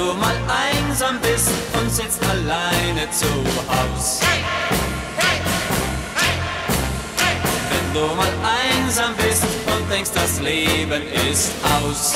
du mal einsam bist und sitzt alleine zu Haus. Wenn du mal einsam bist und denkst, das Leben ist aus.